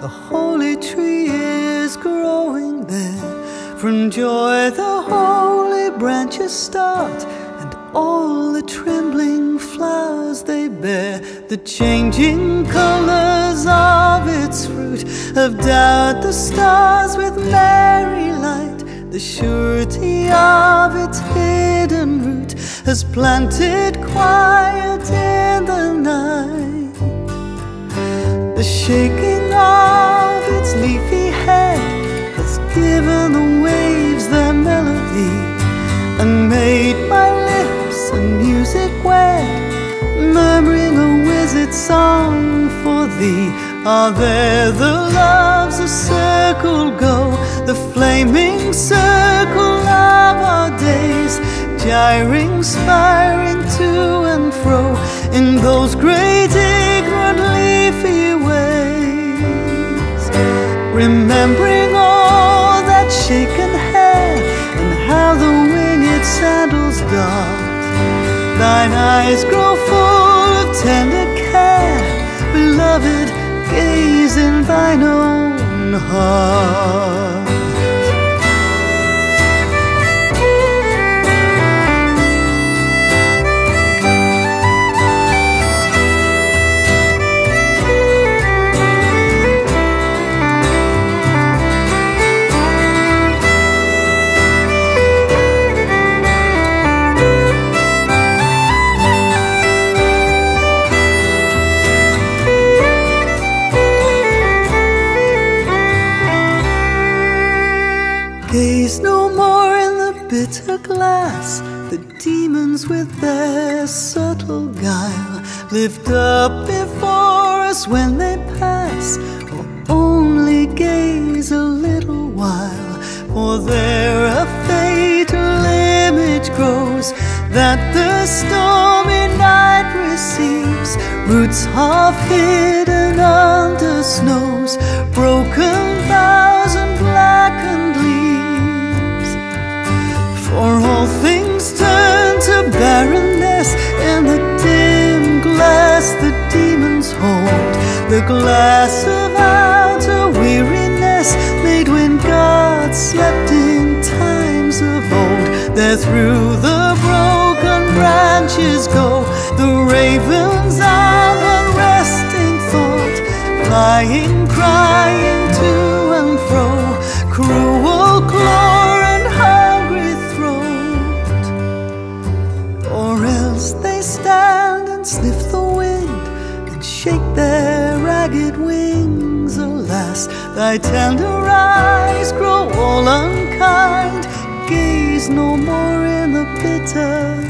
the holy tree is growing there. From joy the holy branches start, and all the trembling flowers they bear, the changing colors of its fruit, of doubt the stars with merry light, the surety of its hidden root has planted quiet in the. The shaking of its leafy head has given the waves their melody and made my lips a music wed, murmuring a wizard song for thee. Are there the loves a circle go, the flaming circle of our days, gyring, spiring to and fro in those great remembering all that shaken hair and how the winged sandals dart. Thine eyes grow full of tender care, beloved, gaze in thine own heart. No more in the bitter glass. The demons with their subtle guile lift up before us when they pass, or only gaze a little while. For there a fatal image grows that the stormy night receives. Roots half hidden under snows, broken barrenness in the dim glass the demons hold. The glass of outer weariness made when God slept in times of old. There through the broken branches go the ravens of unresting thought, flying, crying to and fro, cruel ragged wings. Alas, thy tender eyes grow all unkind. Gaze no more in the bitter